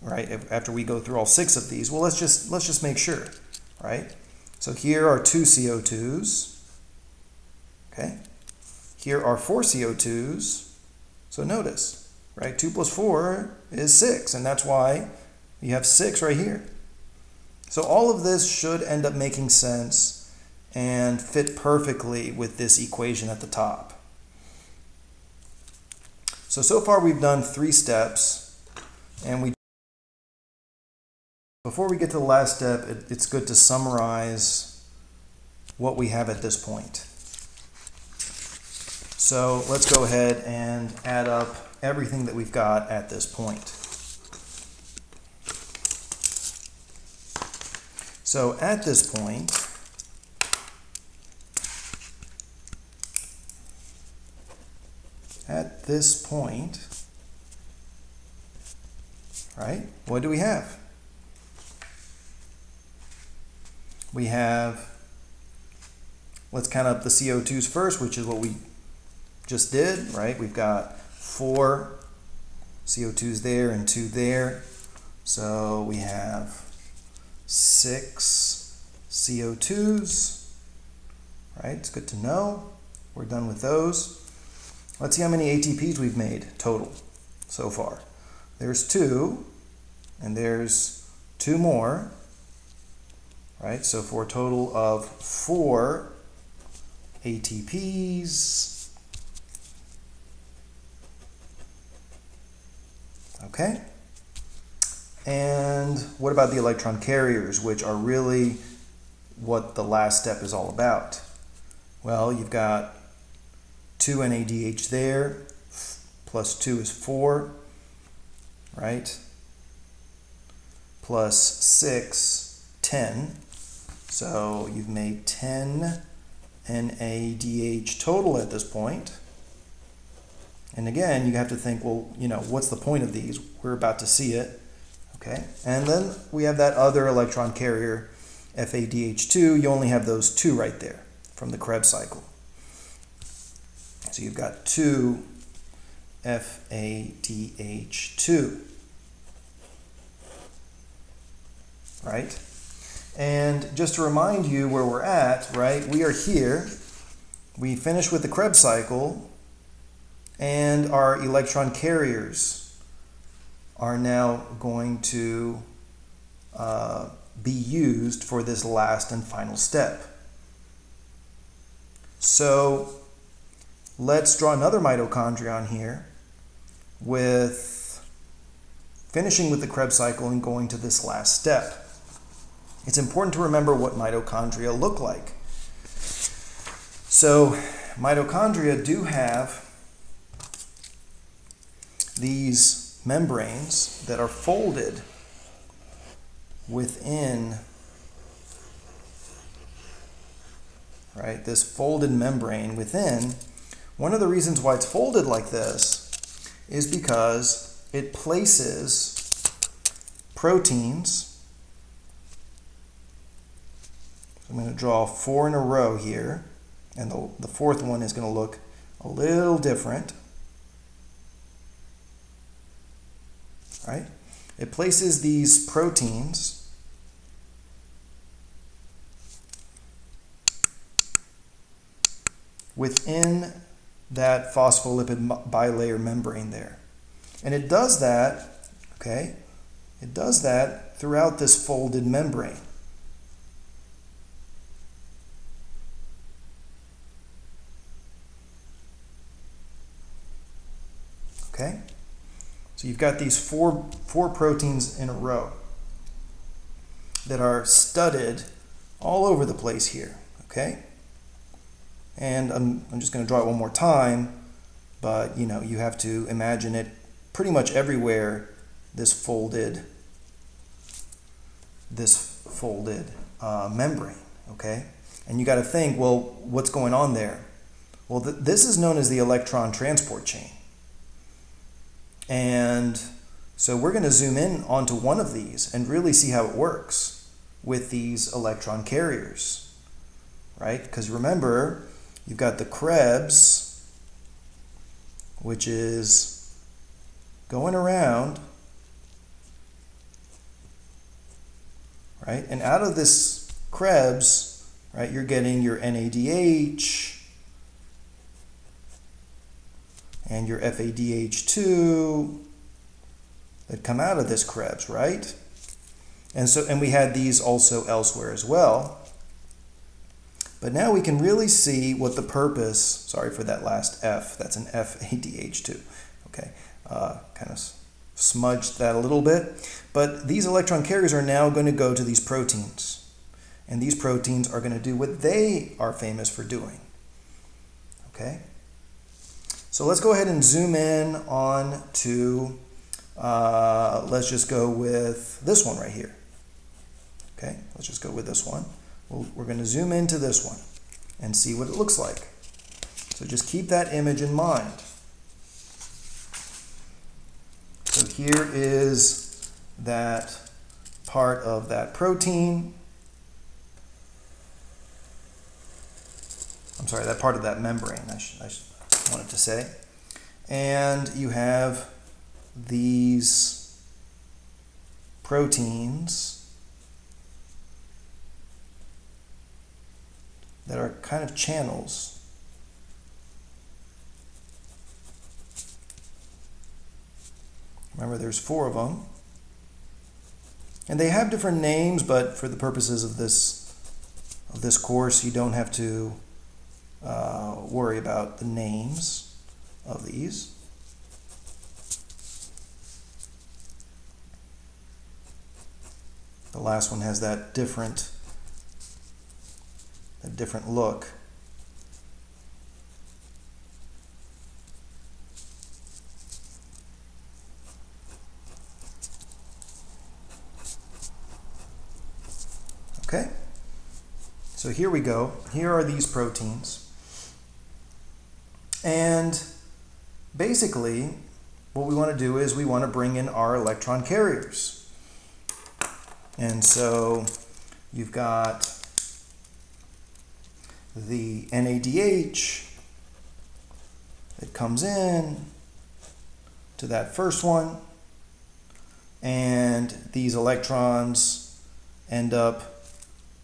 right, after we go through all six of these. Well, let's just, let's just make sure, right? So here are two CO2s, okay? Here are four CO2s, so notice, right, two plus four is six, and that's why you have six right here. So all of this should end up making sense and fit perfectly with this equation at the top. So, so far we've done three steps and we before we get to the last step, it, it's good to summarize what we have at this point. So let's go ahead and add up everything that we've got at this point. So at this point, at this point, right, what do we have? We have, let's count up the CO2s first, which is what we just did, right? We've got four CO2s there and two there. So we have six CO2s, right? It's good to know. We're done with those. Let's see how many ATPs we've made total so far. There's two, and there's two more, right? So for a total of four ATPs. Okay. And what about the electron carriers, which are really what the last step is all about? Well, you've got 2 NADH there, plus 2 is 4, right? Plus 6, 10. So you've made 10 NADH total at this point. And again, you have to think, well, you know, what's the point of these? We're about to see it. Okay, and then we have that other electron carrier, FADH2. You only have those two right there from the Krebs cycle. So you've got 2 FADH2. Right? And just to remind you where we're at, right, we are here. We finish with the Krebs cycle, and our electron carriers are now going to uh, be used for this last and final step. So Let's draw another mitochondrion here with finishing with the Krebs cycle and going to this last step. It's important to remember what mitochondria look like. So mitochondria do have these membranes that are folded within right this folded membrane within one of the reasons why it's folded like this is because it places proteins. I'm going to draw four in a row here, and the, the fourth one is going to look a little different. Right? It places these proteins within that phospholipid bilayer membrane there. And it does that, okay, it does that throughout this folded membrane. Okay? So you've got these four, four proteins in a row that are studded all over the place here, okay? And I'm, I'm just going to draw it one more time, but you know, you have to imagine it pretty much everywhere this folded this folded uh, membrane, okay? And you got to think, well, what's going on there? Well, th this is known as the electron transport chain. And so we're going to zoom in onto one of these and really see how it works with these electron carriers, right? Because remember, you've got the Krebs, which is going around, right? And out of this Krebs, right, you're getting your NADH and your FADH2 that come out of this Krebs, right? And so, and we had these also elsewhere as well. But now we can really see what the purpose, sorry for that last F, that's an FADH2, okay? Uh, kind of smudged that a little bit. But these electron carriers are now going to go to these proteins. And these proteins are going to do what they are famous for doing, okay? So let's go ahead and zoom in on to, uh, let's just go with this one right here. Okay, let's just go with this one we we are going to zoom into this one and see what it looks like. So just keep that image in mind. So here is that part of that protein. I'm sorry, that part of that membrane, I, I wanted to say. And you have these proteins that are kind of channels. Remember, there's four of them. And they have different names, but for the purposes of this of this course, you don't have to uh, worry about the names of these. The last one has that different a different look. Okay, so here we go. Here are these proteins. And basically, what we want to do is we want to bring in our electron carriers. And so you've got the NADH that comes in to that first one and these electrons end up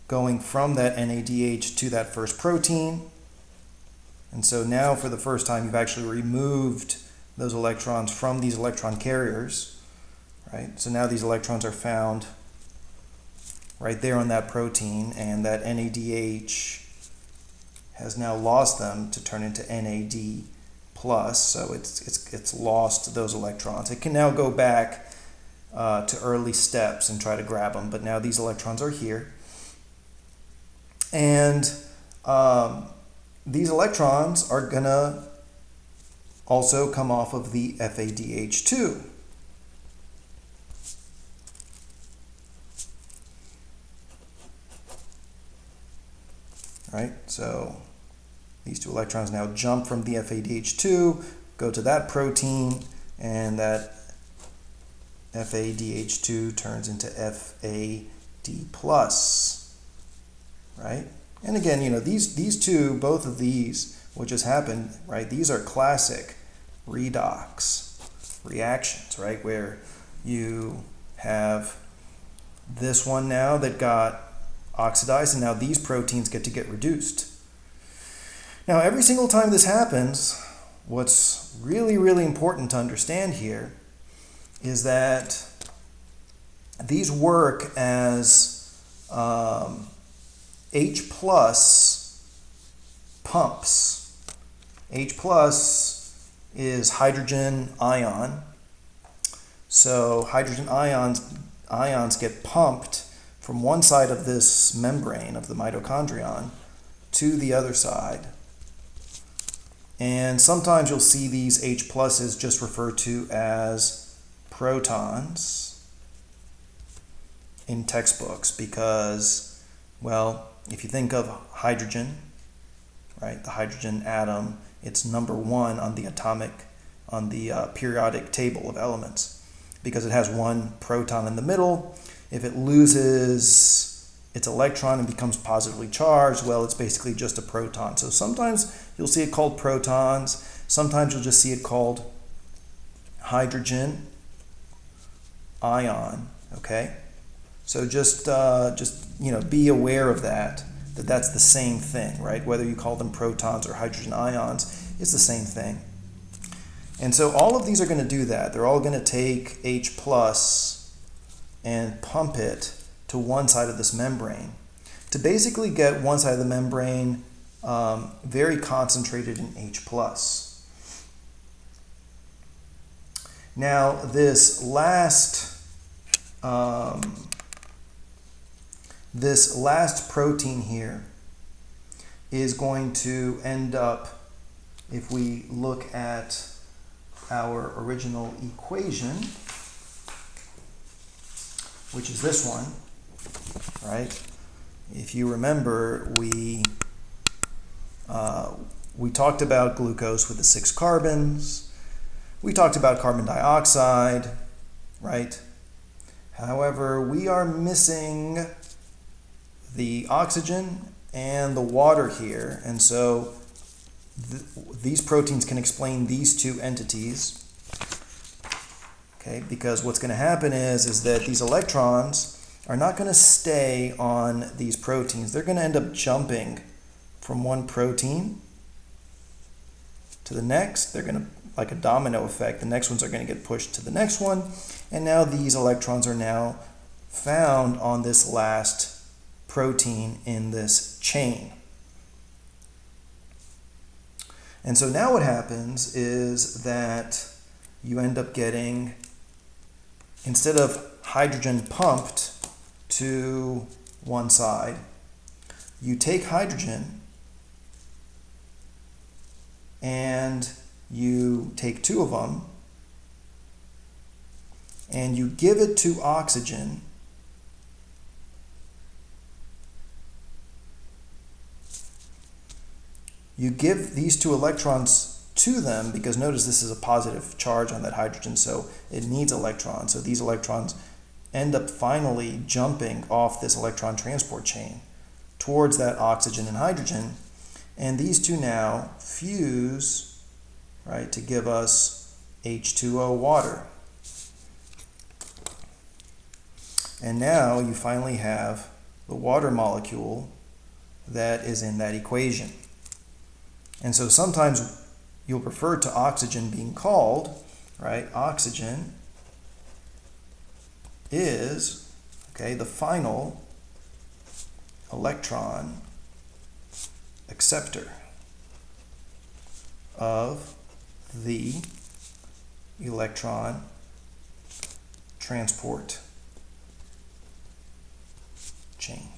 going from that NADH to that first protein and so now for the first time you've actually removed those electrons from these electron carriers right so now these electrons are found right there on that protein and that NADH has now lost them to turn into NAD plus, so it's, it's, it's lost those electrons. It can now go back uh, to early steps and try to grab them, but now these electrons are here. And um, these electrons are going to also come off of the FADH2. Right, so these two electrons now jump from the FADH2, go to that protein, and that FADH2 turns into FAD plus, right? And again, you know, these, these two, both of these, what just happened, right? These are classic redox reactions, right? Where you have this one now that got oxidized, and now these proteins get to get reduced. Now, every single time this happens, what's really, really important to understand here is that these work as um, H plus pumps. H plus is hydrogen ion. So hydrogen ions, ions get pumped from one side of this membrane of the mitochondrion to the other side. And sometimes you'll see these H pluses just referred to as protons in textbooks because, well, if you think of hydrogen, right, the hydrogen atom, it's number one on the atomic, on the uh, periodic table of elements because it has one proton in the middle. If it loses its electron and becomes positively charged, well, it's basically just a proton. So sometimes you'll see it called protons. Sometimes you'll just see it called hydrogen ion, okay? So just, uh, just you know, be aware of that, that that's the same thing, right? Whether you call them protons or hydrogen ions, it's the same thing. And so all of these are going to do that. They're all going to take H plus and pump it to one side of this membrane to basically get one side of the membrane um, very concentrated in H plus. Now this last um, this last protein here is going to end up, if we look at our original equation, which is this one, right? If you remember, we uh, we talked about glucose with the six carbons. We talked about carbon dioxide, right? However, we are missing the oxygen and the water here, and so th these proteins can explain these two entities. Okay, because what's going to happen is is that these electrons are not going to stay on these proteins. They're going to end up jumping from one protein to the next. They're going to, like a domino effect, the next ones are going to get pushed to the next one. And now these electrons are now found on this last protein in this chain. And so now what happens is that you end up getting, instead of hydrogen pumped to one side. You take hydrogen and you take two of them and you give it to oxygen you give these two electrons to them because notice this is a positive charge on that hydrogen so it needs electrons so these electrons end up finally jumping off this electron transport chain towards that oxygen and hydrogen. And these two now fuse, right, to give us H2O water. And now you finally have the water molecule that is in that equation. And so sometimes you'll refer to oxygen being called, right, oxygen is, okay, the final electron acceptor of the electron transport chain.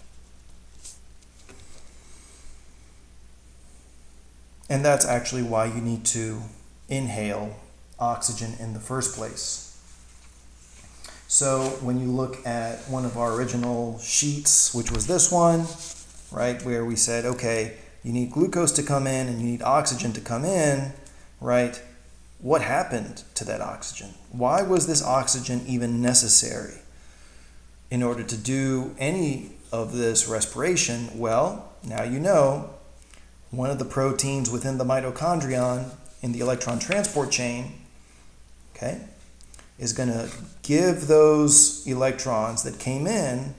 And that's actually why you need to inhale oxygen in the first place. So when you look at one of our original sheets, which was this one, right, where we said, okay, you need glucose to come in and you need oxygen to come in, right? what happened to that oxygen? Why was this oxygen even necessary in order to do any of this respiration? Well, now you know one of the proteins within the mitochondrion in the electron transport chain, okay, is going to give those electrons that came in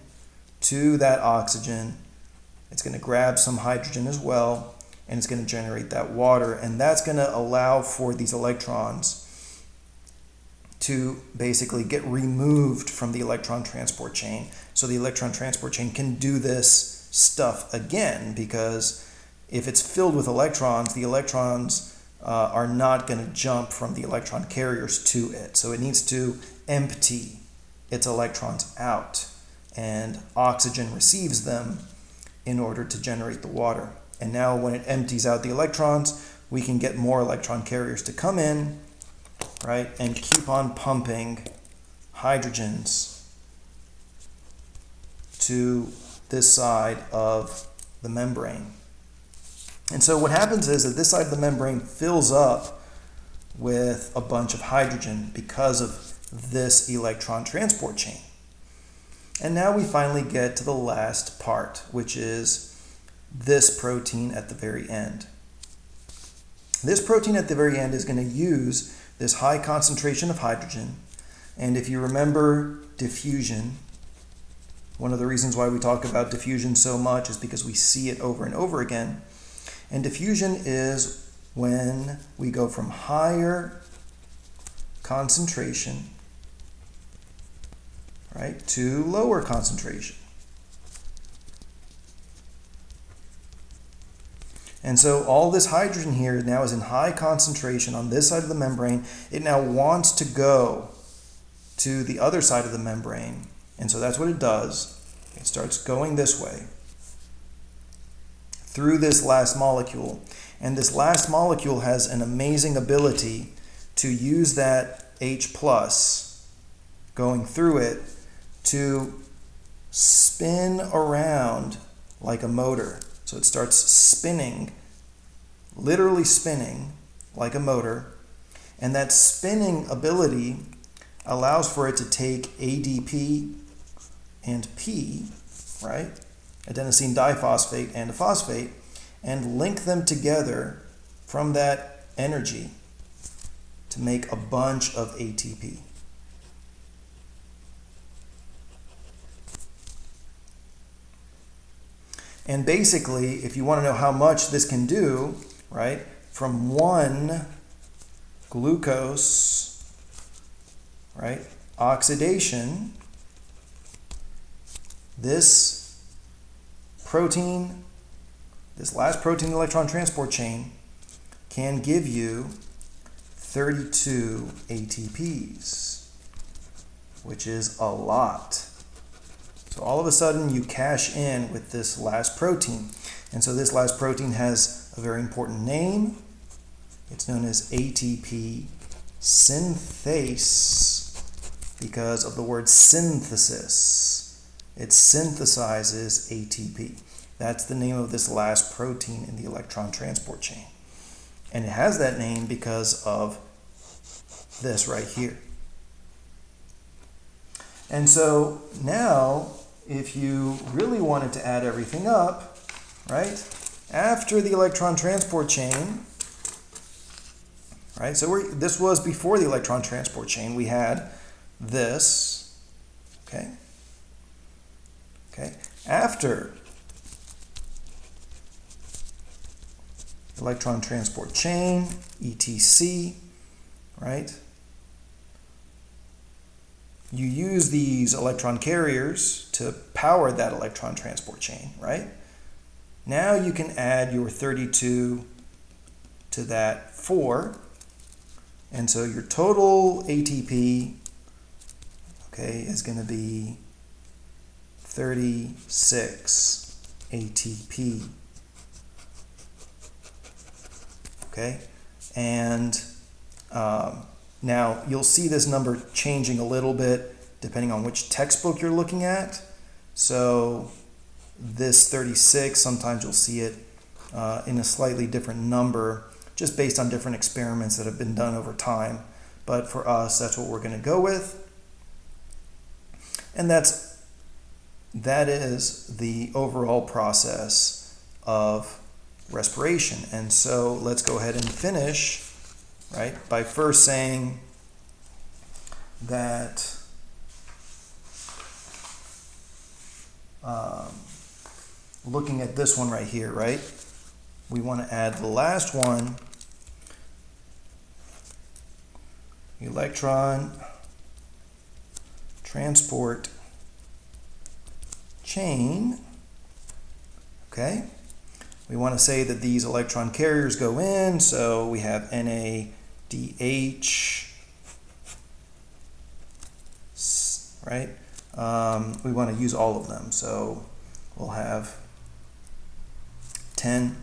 to that oxygen. It's going to grab some hydrogen as well, and it's going to generate that water. And that's going to allow for these electrons to basically get removed from the electron transport chain. So the electron transport chain can do this stuff again because if it's filled with electrons, the electrons uh, are not going to jump from the electron carriers to it. So it needs to empty its electrons out, and oxygen receives them in order to generate the water. And now, when it empties out the electrons, we can get more electron carriers to come in, right, and keep on pumping hydrogens to this side of the membrane. And so what happens is that this side of the membrane fills up with a bunch of hydrogen because of this electron transport chain. And now we finally get to the last part, which is this protein at the very end. This protein at the very end is going to use this high concentration of hydrogen. And if you remember diffusion, one of the reasons why we talk about diffusion so much is because we see it over and over again. And diffusion is when we go from higher concentration right, to lower concentration. And so all this hydrogen here now is in high concentration on this side of the membrane. It now wants to go to the other side of the membrane. And so that's what it does. It starts going this way through this last molecule. And this last molecule has an amazing ability to use that H plus going through it to spin around like a motor. So it starts spinning, literally spinning like a motor. And that spinning ability allows for it to take ADP and P, right? Adenosine diphosphate and a phosphate and link them together from that energy to make a bunch of ATP. And basically, if you want to know how much this can do, right, from one glucose, right, oxidation, this protein, this last protein electron transport chain, can give you 32 ATPs, which is a lot. So all of a sudden you cash in with this last protein. And so this last protein has a very important name. It's known as ATP synthase because of the word synthesis. It synthesizes ATP. That's the name of this last protein in the electron transport chain. And it has that name because of this right here. And so now, if you really wanted to add everything up, right, after the electron transport chain, right, so this was before the electron transport chain, we had this, okay, Okay, after electron transport chain, ETC, right? You use these electron carriers to power that electron transport chain, right? Now you can add your 32 to that 4. And so your total ATP, okay, is going to be 36 ATP. Okay, and um, now you'll see this number changing a little bit depending on which textbook you're looking at. So this 36, sometimes you'll see it uh, in a slightly different number just based on different experiments that have been done over time. But for us, that's what we're going to go with. And that's that is the overall process of respiration. And so let's go ahead and finish, right, by first saying that um, looking at this one right here, right, we want to add the last one, electron transport chain. Okay. We want to say that these electron carriers go in, so we have NADH, right? Um, we want to use all of them, so we'll have 10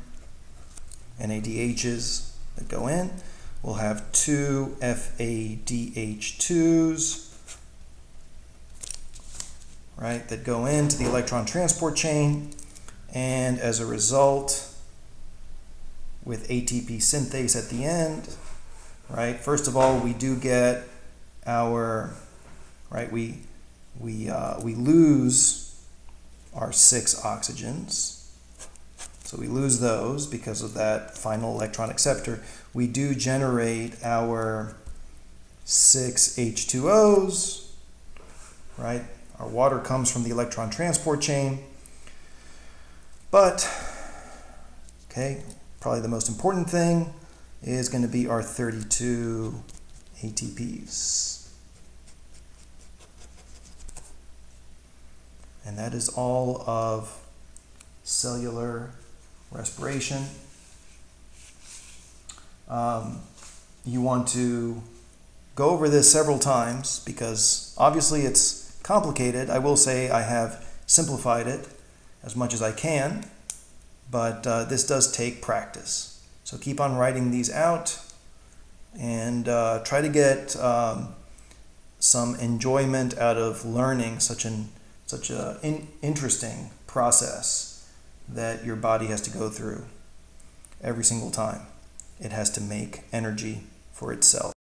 NADHs that go in. We'll have two FADH2s, right, that go into the electron transport chain. And as a result, with ATP synthase at the end, right, first of all, we do get our, right, we, we, uh, we lose our six oxygens. So we lose those because of that final electron acceptor. We do generate our six H2Os, right? Our water comes from the electron transport chain. But, okay, probably the most important thing is going to be our 32 ATPs. And that is all of cellular respiration. Um, you want to go over this several times because obviously it's complicated. I will say I have simplified it as much as I can, but uh, this does take practice. So keep on writing these out and uh, try to get um, some enjoyment out of learning such an such a in interesting process that your body has to go through every single time. It has to make energy for itself.